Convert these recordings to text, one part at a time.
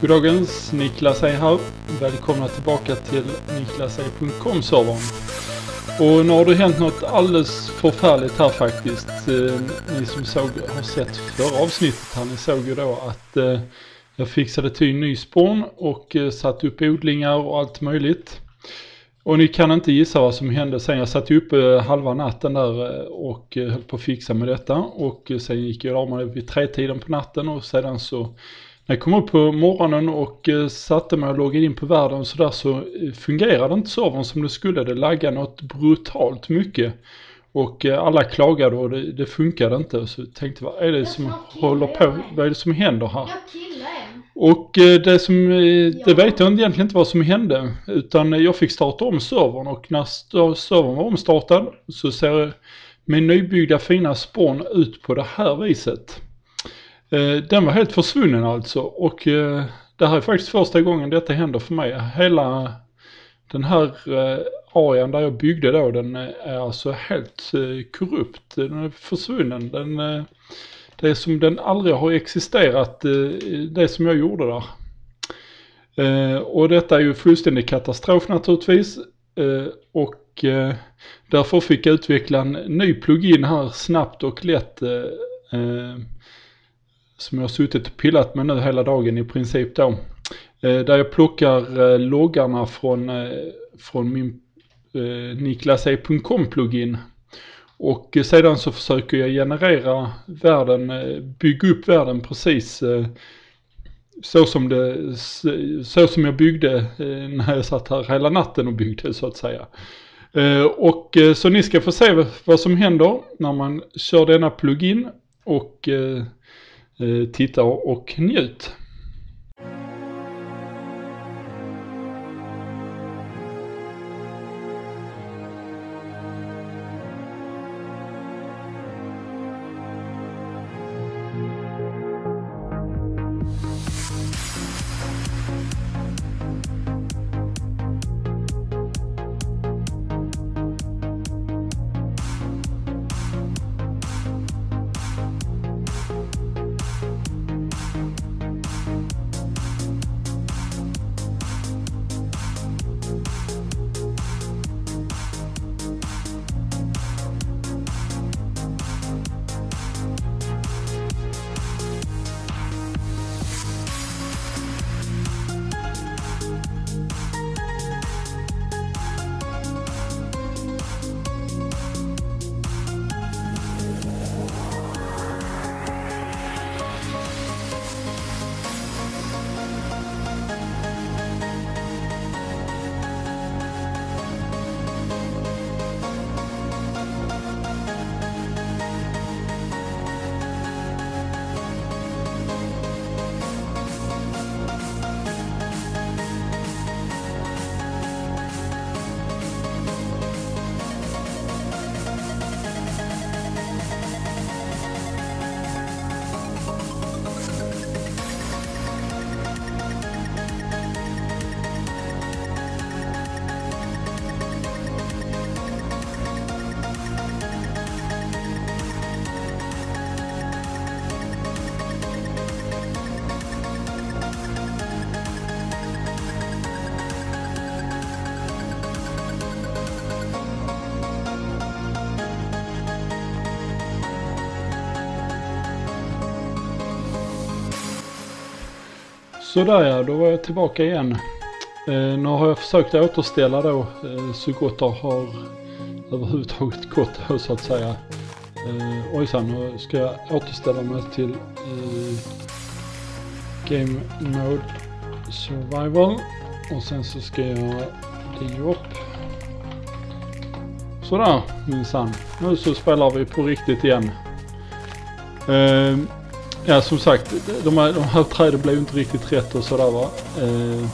Goddagens, Niklas är här. Välkomna tillbaka till niklasej.com-servern. Och nu har det hänt något alldeles förfärligt här faktiskt. Eh, ni som såg, har sett förra avsnittet här, ni såg ju då att eh, jag fixade till en ny spån och eh, satt upp odlingar och allt möjligt. Och ni kan inte gissa vad som hände sen. Jag satt uppe eh, halva natten där eh, och eh, höll på att fixa med detta. Och sen gick jag av mig vid tre tiden på natten och sedan så när jag kom upp på morgonen och eh, satte mig och loggade in på världen så där så eh, fungerade inte servern som det skulle. Det laggade något brutalt mycket. Och eh, alla klagade och det, det funkade inte. Så jag tänkte vad är det som håller på? Vad är det som händer här? Och det som, det vet jag egentligen inte vad som hände. Utan jag fick starta om servern och när servern var omstartad så ser min nybyggda fina spån ut på det här viset. Eh, den var helt försvunnen alltså och eh, det här är faktiskt första gången detta händer för mig. Hela den här eh, arean där jag byggde då den är alltså helt korrupt. Den är försvunnen. Den, det är som den aldrig har existerat det som jag gjorde där. Och detta är ju fullständig katastrof naturligtvis. Och därför fick jag utveckla en ny plugin här snabbt och lätt som jag har suttit och pillat med nu hela dagen i princip då. Eh, där jag plockar eh, loggarna från, eh, från min niklase.com-plugin. Och sedan så försöker jag generera världen, bygga upp världen precis så som, det, så som jag byggde när jag satt här hela natten och byggde så att säga. Och så ni ska få se vad som händer när man kör denna plugin och Eh, titta och njut. Sådär ja, då var jag tillbaka igen. Eh, nu har jag försökt återställa då eh, så gott det har överhuvudtaget gått då så att säga. Eh, ojsan, nu ska jag återställa mig till eh, Game Mode Survival. Och sen så ska jag ge upp. Sådär minsann. Nu så spelar vi på riktigt igen. Eh, Ja som sagt, de här, de här träden blev inte riktigt rätt och sådär va. Eh,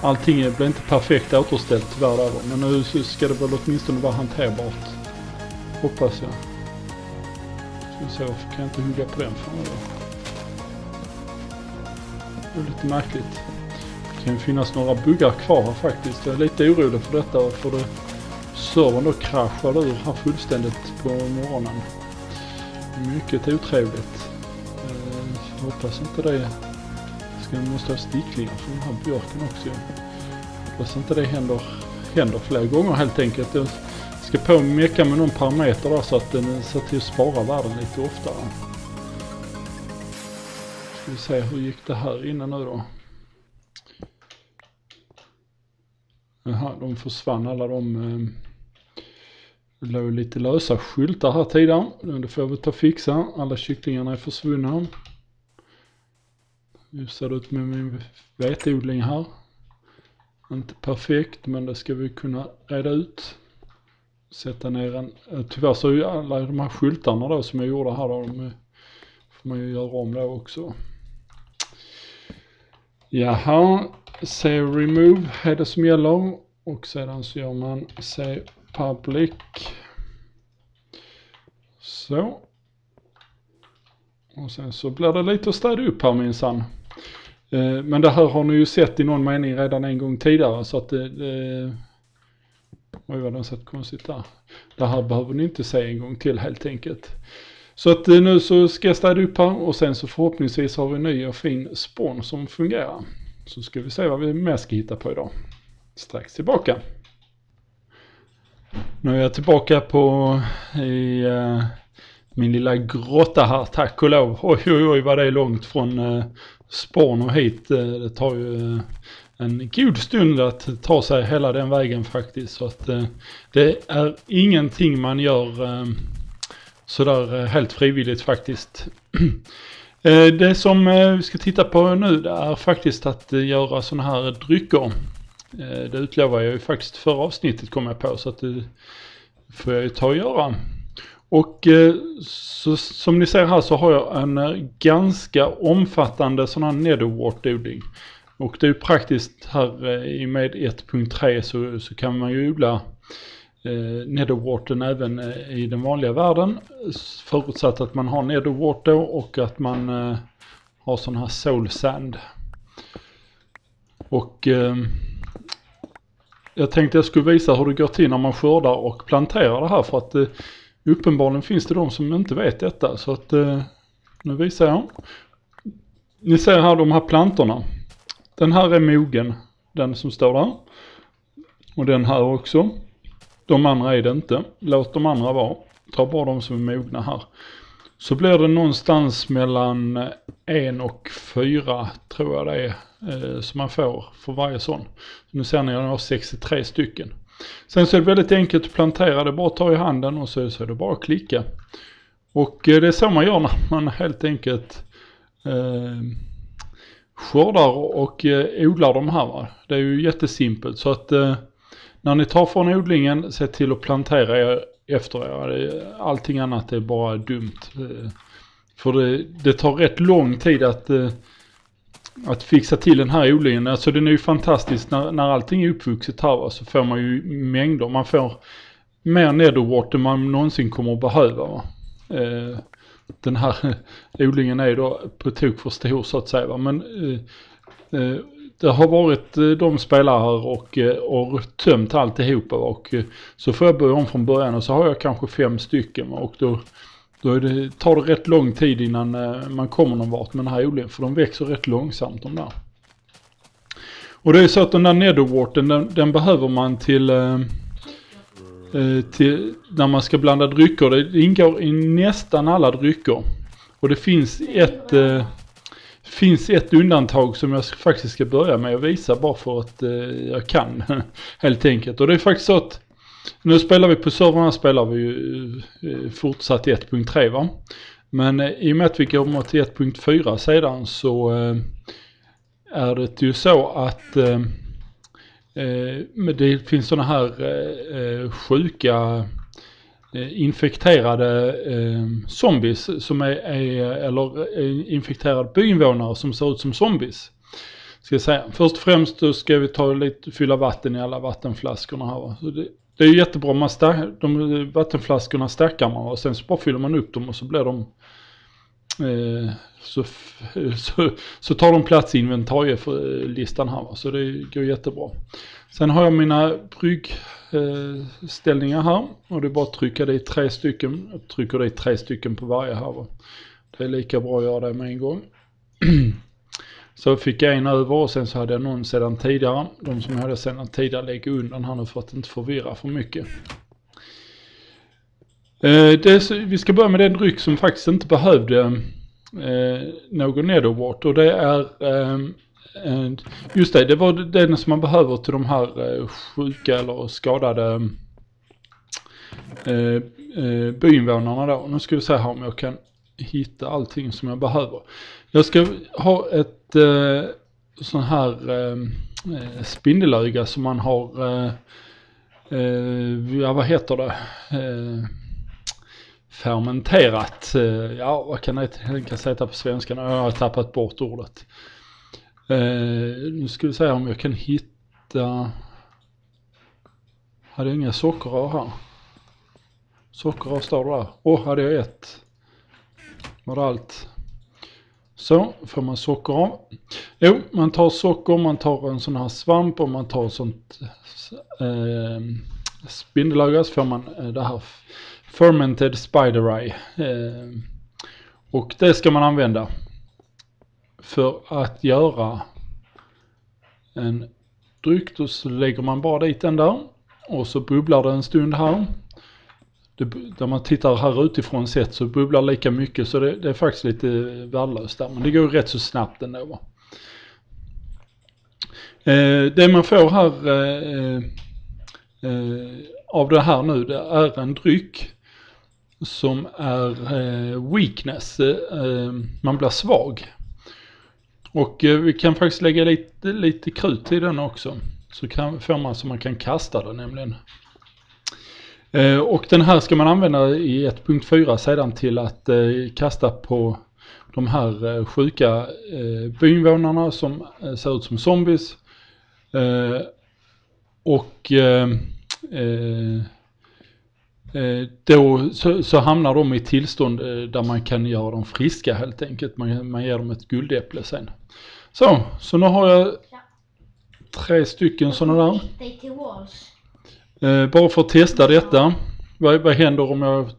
allting blev inte perfekt återställt tyvärr där Men nu ska det väl åtminstone vara hanterbart. Hoppas jag. Ska se, varför kan jag inte hugga på den för Det är lite märkligt. Det kan finnas några buggar kvar här faktiskt. Jag är lite orolig för detta för det servern då kraschade ur här fullständigt på morgonen. Mycket otrevligt hoppas inte det ska egentligen måste ha sticklingar för den här björken också. Hoppas inte det händer, händer fler gånger helt enkelt. Jag ska på och mecka med någon parameter där så att den ser till att spara världen lite oftare. Ska vi se hur gick det här inne nu då? Jaha, de försvann alla de eh, det låg lite lösa skyltar här tidigare. Det får vi ta och fixa. Alla kycklingarna är försvunna. Hur ser det ut med min veteodling här? Inte perfekt men det ska vi kunna reda ut. Sätta ner en, eh, tyvärr så är ju alla de här skyltarna då som jag gjorde här då, de får man ju göra om då också. Jaha, say remove är det som gäller och sedan så gör man say public. Så. Och sen så blir det lite att städa upp här minsann. Eh, men det här har ni ju sett i någon mening redan en gång tidigare så att det, det Oj vad den satt konstigt där. Det här behöver ni inte se en gång till helt enkelt. Så att eh, nu så ska jag städa upp här och sen så förhoppningsvis har vi en ny och fin spån som fungerar. Så ska vi se vad vi mer ska hitta på idag. Strax tillbaka. Nu är jag tillbaka på i uh, min lilla grotta här, tack och lov. Oj oj oj vad det är långt från uh, spån och hit. Eh, det tar ju eh, en god stund att ta sig hela den vägen faktiskt. Så att eh, det är ingenting man gör sådär helt frivilligt faktiskt. det som vi ska titta på nu det är faktiskt att göra sådana här drycker. Det utlovade jag ju faktiskt förra avsnittet kom jag på så att det får jag ju ta och göra. Och eh, så, som ni ser här så har jag en eh, ganska omfattande sån här netherwart-odling. Och det är ju praktiskt här eh, i med 1.3 så, så kan man ju odla eh, netherwarten även i den vanliga världen. Förutsatt att man har netherwart då och att man eh, har sån här soul sand. Och eh, jag tänkte jag skulle visa hur det går till när man skördar och planterar det här för att eh, uppenbarligen finns det de som inte vet detta så att eh, nu visar jag. Ni ser här de här plantorna. Den här är mogen, den som står där. Och den här också. De andra är det inte. Låt de andra vara. Ta bara de som är mogna här. Så blir det någonstans mellan eh, en och fyra tror jag det är eh, som man får för varje sån. Nu ser ni att jag har 63 stycken. Sen så är det väldigt enkelt att plantera, det är bara att ta i handen och så, så är det bara att klicka. Och eh, det är så man gör när man helt enkelt eh, skördar och eh, odlar de här. Va? Det är ju jättesimpelt så att eh, när ni tar från odlingen, se till att plantera er efter er. Allting annat är bara dumt. Eh, för det, det tar rätt lång tid att eh, att fixa till den här odlingen. Alltså den är ju fantastisk när, när allting är uppvuxet här va, så får man ju mängder. Man får mer nederwater än man någonsin kommer att behöva. Va. Eh, den här odlingen är ju då på tok för stor så att säga. Va. Men eh, eh, det har varit eh, de spelare här och, eh, och tömt alltihopa och eh, så får jag börja om från början och så har jag kanske fem stycken och då då det, tar det rätt lång tid innan eh, man kommer någon vart med den här odlingen. För de växer rätt långsamt de där. Och det är så att den där netherwarten den, den behöver man till, eh, eh, till när man ska blanda drycker. Det ingår i nästan alla drycker. Och det finns ett, eh, finns ett undantag som jag faktiskt ska börja med att visa bara för att eh, jag kan. Helt enkelt. Och det är faktiskt så att nu spelar vi på servrarna spelar vi ju eh, fortsatt 1.3 va. Men eh, i och med att vi går mot 1.4 sedan så eh, är det ju så att eh, det finns sådana här sjuka infekterade zombies som är, är eller infekterade byinvånare som ser ut som zombies. Ska jag säga. Först och främst då ska vi ta lite, fylla vatten i alla vattenflaskorna här. Va? Så det, det är jättebra, man stack, de vattenflaskorna stackar man och sen så bara fyller man upp dem och så blir de eh, så, så, så, tar de plats i inventarielistan här va? så det går jättebra. Sen har jag mina bryggställningar eh, här och det är bara att trycka det i tre stycken. Jag trycker det i tre stycken på varje här va. Det är lika bra att göra det med en gång. Så fick jag en över och sen så hade jag någon sedan tidigare. De som jag hade sedan tidigare lägger undan här nu för att inte förvirra för mycket. Eh, det, vi ska börja med den dryck som faktiskt inte behövde eh, någon nederwater. och det är eh, just det, det var den som man behöver till de här eh, sjuka eller skadade eh, eh, byinvånarna då. Nu ska vi se här om jag kan hitta allting som jag behöver. Jag ska ha ett eh, sån här eh, eh, spindelöga som man har, eh, eh, ja vad heter det, eh, fermenterat. Eh, ja vad kan jag tänka säga på svenska? Jag har tappat bort ordet. Eh, nu ska vi se om jag kan hitta, hade jag inga sockerrör här. Sockerrör står det där. Åh, oh, hade jag ett. Var det allt? Så, får man socker av. Jo, man tar socker, man tar en sån här svamp och man tar sånt eh, spindelöga så får man eh, det här fermented spider eye. Eh, och det ska man använda för att göra en dryck. Då lägger man bara dit den där och så bubblar det en stund här det, där man tittar här utifrån sett så bubblar lika mycket så det, det är faktiskt lite värdelöst där. Men det går rätt så snabbt ändå. Va? Eh, det man får här eh, eh, av det här nu det är en dryck som är eh, weakness. Eh, man blir svag. Och eh, vi kan faktiskt lägga lite, lite krut i den också. Så kan, får man så man kan kasta den nämligen. Eh, och den här ska man använda i 1.4 sedan till att eh, kasta på de här eh, sjuka byinvånarna som ser ut som zombies. och då så, så, hamnar de i tillstånd där man kan göra dem friska helt enkelt. Man, man ger dem ett guldäpple sen. Så, så nu har jag tre stycken sådana där. Eh, bara för att testa detta. Vad, vad händer om jag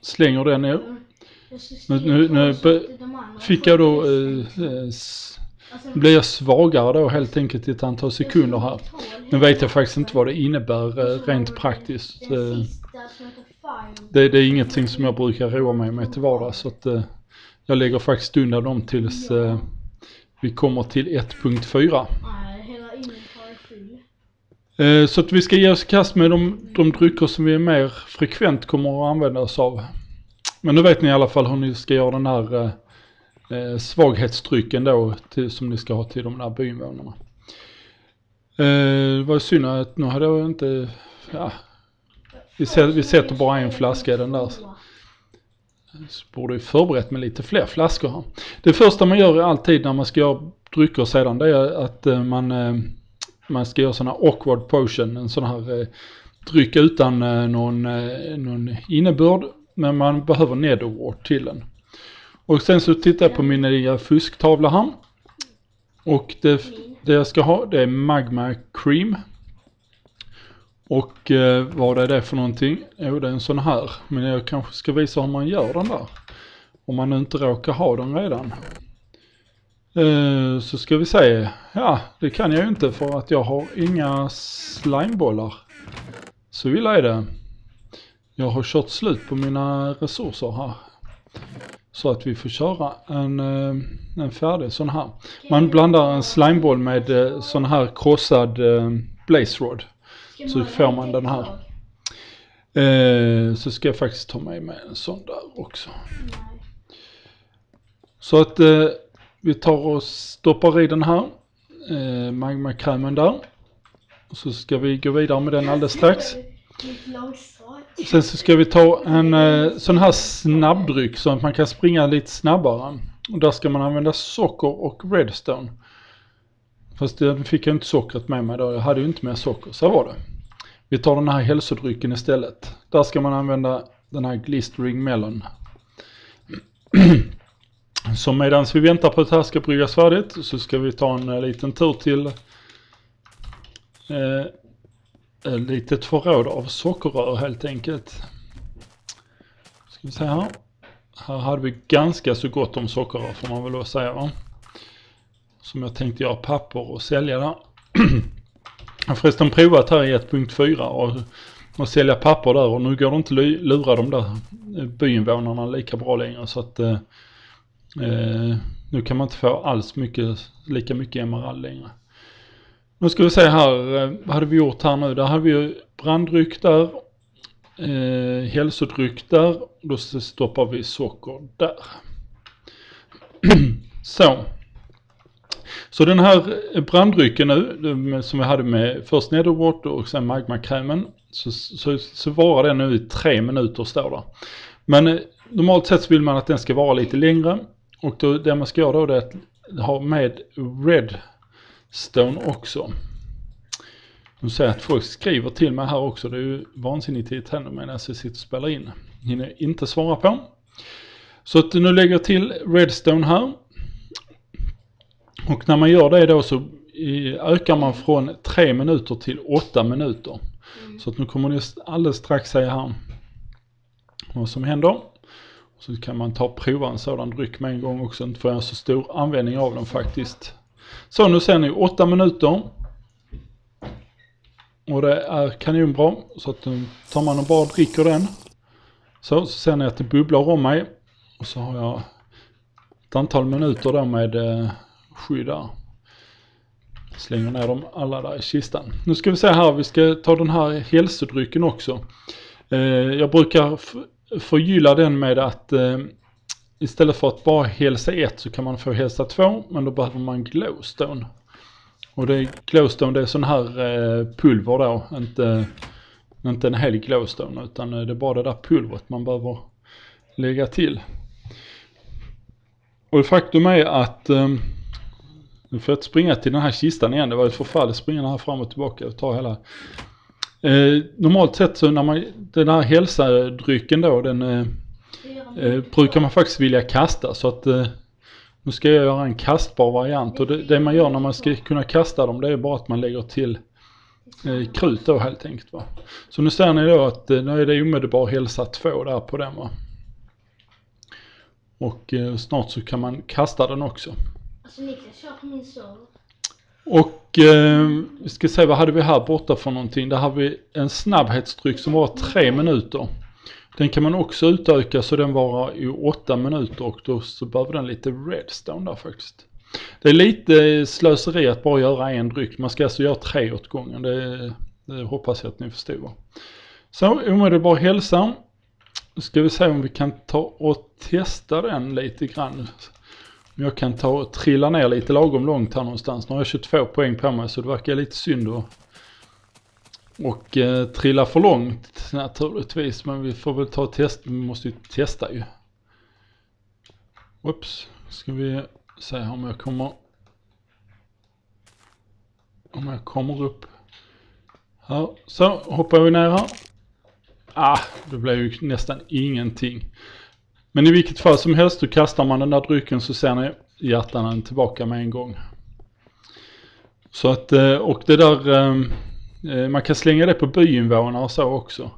slänger den ner? Mm. Nu, nu, fick jag då, eh, eh alltså, blir jag svagare då helt enkelt i ett antal sekunder här. Nu vet jag faktiskt inte vad det innebär eh, rent praktiskt. Eh, det, det, är ingenting som jag brukar roa mig med till vardags så att jag lägger faktiskt undan dem tills vi kommer till 1.4. Eh, så att vi ska ge oss i kast med de, de drycker som vi mer frekvent kommer att använda oss av. Men nu vet ni i alla fall hur ni ska göra den här eh, eh svaghetsdrycken då till, som ni ska ha till de där byinvånarna. Eh, det var synd att nu hade jag inte, ja, vi, sätter, vi sätter bara en flaska i den där. Så borde ju förberett med lite fler flaskor här. Det första man gör alltid när man ska göra drycker sedan det är att eh, man eh, man ska göra sådana awkward potion, en sån här eh, dryck utan eh, någon, eh, någon innebörd. Men man behöver nederward till den. Och sen så tittar jag på min lilla fusktavla här. Och det, det jag ska ha det är magma cream. Och eh, vad är det för någonting? Jo det är en sån här. Men jag kanske ska visa hur man gör den där. Om man inte råkar ha den redan. Eh, så ska vi se. Ja, det kan jag ju inte för att jag har inga slimebollar. Så illa är det. Jag har kört slut på mina resurser här. Så att vi får köra en, uh, en färdig sån här. Man blandar en slimeboll med uh, sån här krossad blaze rod. Så får man den här. så ska jag faktiskt ta med mig en sån där också. Så att vi tar och stoppar i den här eh, magmakrämen där. Och så ska vi gå vidare med den alldeles strax. Sen så ska vi ta en eh, sån här snabbdryck så att man kan springa lite snabbare. Och där ska man använda socker och redstone. Fast det fick jag inte sockret med mig då, jag hade ju inte med socker, så var det. Vi tar den här hälsodrycken istället. Där ska man använda den här glistering melon. Så medan vi väntar på att det här ska bryggas färdigt så ska vi ta en eh, liten tur till eh, eh ett litet förråd av sockerrör helt enkelt. Ska vi se här. Här hade vi ganska så gott om sockerrör får man väl säga va. som jag tänkte göra papper och sälja där. jag har förresten provat här i 1.4 och, och sälja papper där och nu går det inte lura de där eh, byinvånarna lika bra längre så att eh, eh, nu kan man inte få alls mycket, lika mycket emerald längre. Nu ska vi se här, eh, vad hade vi gjort här nu? Där hade vi ju branddryck där, eh, hälsodryck där, då stoppar vi socker där. så. Så den här eh, branddrycken nu, som vi hade med först nederwater och sen magmakrämen, så, så, så varar den nu i tre minuter står det. Men eh, normalt sett så vill man att den ska vara lite längre och då, det man ska göra då är att ha med Redstone också. Nu jag att folk skriver till mig här också. Det är ju vansinnigt irriterande medan jag sitter och spelar in. Hinner inte svara på. Så att nu lägger jag till Redstone här. Och när man gör det då så ökar man från 3 minuter till 8 minuter. Mm. Så att nu kommer ni alldeles strax se här vad som händer. Så kan man ta och prova en sådan dryck med en gång också. Inte får jag så stor användning av den faktiskt. Så nu ser ni 8 minuter. Och det är kanonbra. Så att eh, tar man och bara dricker den. Så, så ser ni att det bubblar om mig. Och så har jag ett antal minuter då med eh, skydd där. Slänger ner dem alla där i kistan. Nu ska vi se här, vi ska ta den här hälsodrycken också. Eh, jag brukar förgylla den med att eh, istället för att bara hälsa 1 så kan man få hälsa 2 men då behöver man glowstone. Och det är glowstone det är sån här eh, pulver då, inte, inte en hel glowstone utan eh, det är bara det där pulvret man behöver lägga till. Och faktum är att eh, nu får jag inte springa till den här kistan igen, det var ett förfall att springa här fram och tillbaka och ta hela Eh, normalt sett så när man, den här hälsadrycken då, den eh, eh, brukar man faktiskt vilja kasta så att eh, nu ska jag göra en kastbar variant och det, det, man gör när man ska kunna kasta dem det är bara att man lägger till eh, krut då helt enkelt va. Så nu ser ni då att eh, nu är det omedelbar hälsa 2 där på den va. Och eh, snart så kan man kasta den också. Alltså Niklas kör på min server. Och eh, vi ska se vad hade vi här borta för någonting. Där har vi en snabbhetsdryck som var tre minuter. Den kan man också utöka så den varar i åtta minuter och då så behöver den lite redstone där faktiskt. Det är lite slöseri att bara göra en dryck. Man ska alltså göra tre åt gången. Det, det hoppas jag att ni förstår. Så omedelbar hälsa. Nu ska vi se om vi kan ta och testa den lite grann. Jag kan ta och trilla ner lite lagom långt här någonstans. Nu har jag 22 poäng på mig så det verkar lite synd att och eh, trilla för långt naturligtvis. Men vi får väl ta och testa. Vi måste ju testa ju. Oops. Ska vi se om jag kommer. Om jag kommer upp. Här. Så hoppar vi ner här. Ah, det blev ju nästan ingenting. Men i vilket fall som helst, då kastar man den där drycken så ser ni hjärtan tillbaka med en gång. Så att, eh, och det där, eh, eh, man kan slänga det på byinvånare och så också.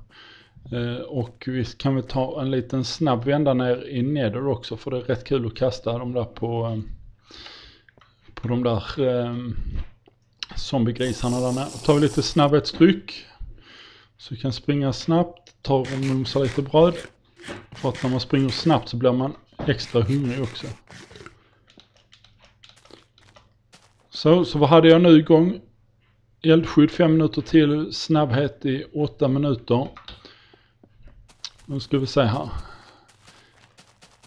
Och vi kan väl ta en liten snabb vända ner i neder också för det är rätt kul att kasta de där på, på de där zombiegrisarna där nere. Då tar vi lite snabbhetsdryck. Så vi kan springa snabbt, ta och mumsa lite bröd. För att när man springer snabbt så blir man extra hungrig också. Så, så vad hade jag nu igång? Eldskydd 5 minuter till, snabbhet i 8 minuter. Nu ska vi se här.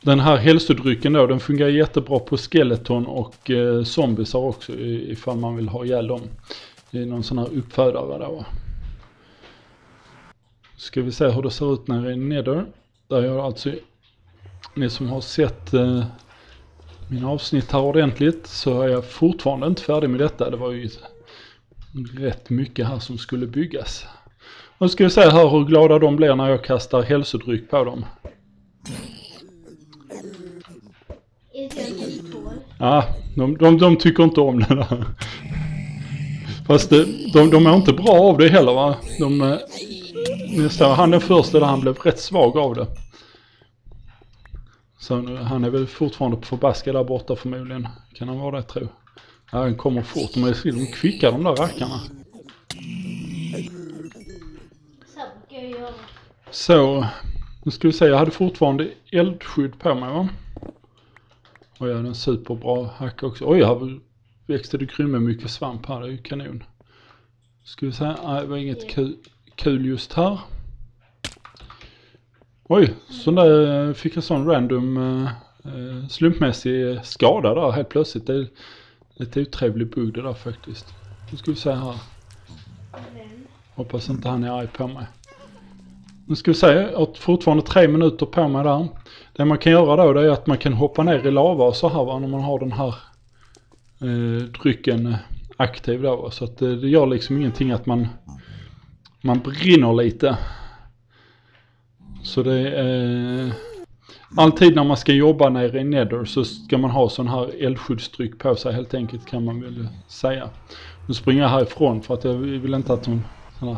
Den här hälsodrycken då, den fungerar jättebra på skeleton och eh, zombisar också ifall man vill ha ihjäl dem. I någon sån här uppfödare då. Ska vi se hur det ser ut nere i Nether. Där jag alltså, ni som har sett eh, mina avsnitt här ordentligt så är jag fortfarande inte färdig med detta. Det var ju rätt mycket här som skulle byggas. Nu ska vi se här hur glada de blir när jag kastar hälsodryck på dem. Ja, de, de, de tycker inte om det där. Fast de, de är inte bra av det heller va. De, eh, eh, nästa, han den första där han blev rätt svag av det. Så han är väl fortfarande förbaskad där borta förmodligen. Kan han vara det tro. Ja, den kommer fort. De är de kvicka de där rackarna. Så nu ska vi se. Jag hade fortfarande eldskydd på mig va? Och jag hade en superbra hacka också. Oj, här växte det grymme mycket svamp här. Det är ju kanon. Ska vi se. Nej, det var inget kul, kul just här. Oj, så där fick jag sån random eh, eh, slumpmässig skada där helt plötsligt. Det är lite otrevlig bugg det där faktiskt. Nu ska vi se här. Hoppas inte han är arg på mig. Nu ska vi se, jag har fortfarande tre minuter på mig där. Det man kan göra då det är att man kan hoppa ner i lava och så här va, när man har den här eh, drycken aktiv då. va. Så att det, det gör liksom ingenting att man, man brinner lite. Så det är... Alltid när man ska jobba nere i Nether så ska man ha sån här eldskyddsdryck på sig helt enkelt kan man väl säga. Nu springer jag härifrån för att jag vill inte att de här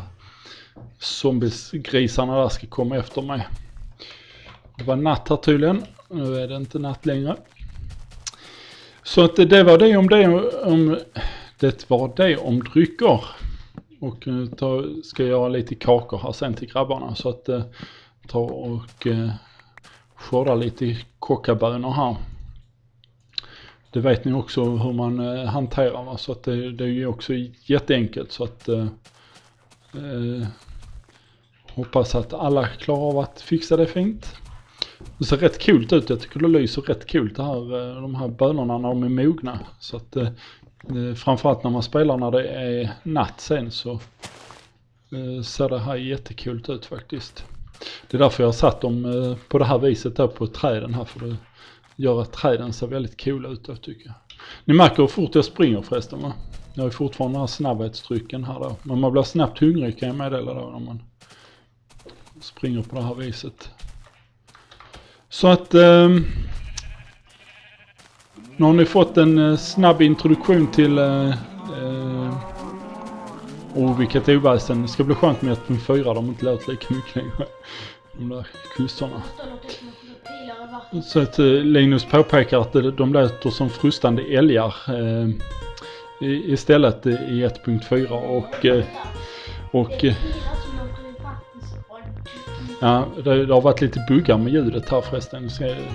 zombiesgrisarna där ska komma efter mig. Det var natt här tydligen. Nu är det inte natt längre. Så att det var det om det om det var det om drycker. Och nu ta, ska jag göra lite kakor här sen till grabbarna så att eh, ta och eh, skörda lite kockabönor här. Det vet ni också hur man eh, hanterar va? så att det, det är ju också jätteenkelt så att eh, eh, hoppas att alla klarar av att fixa det fint. Det ser rätt kul ut, jag tycker det lyser rätt kul det här, eh, de här bönorna när de är mogna. Så att eh, Eh, framförallt när man spelar när det är natt sen så eh, ser det här jättekult ut faktiskt. Det är därför jag har satt dem eh, på det här viset då på träden här för det gör att träden ser väldigt coola ut då tycker jag. Ni märker hur fort jag springer förresten va? Jag har ju fortfarande den här snabbhetstrycken här då. Men man blir snabbt hungrig kan jag meddela då när man springer på det här viset. Så att eh, nu har ni fått en eh, snabb introduktion till eh, eh, oh, vilket oväsen. Det ska bli skönt med 1.4 de inte låter lika mycket längre. De där kusterna. Så att eh, Linus påpekar att eh, de låter som frustande älgar eh, istället i 1.4 och, eh, och ja, det, det har varit lite buggar med ljudet här förresten,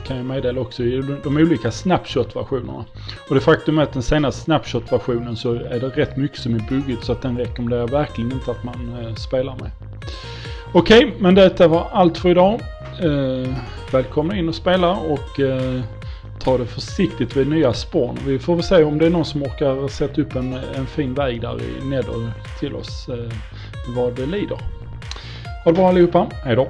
kan jag meddela också i de, de olika Snapshot-versionerna. Och det faktum är att den senaste Snapshot-versionen så är det rätt mycket som är buggigt så att den rekommenderar jag verkligen inte att man eh, spelar med. Okej, men detta var allt för idag. Eh, välkomna in och spela och eh, ta det försiktigt vid nya spån. Vi får väl se om det är någon som orkar sätta upp en, en fin väg där i Nether till oss eh, vad det lider. Ha det bra allihopa, hejdå!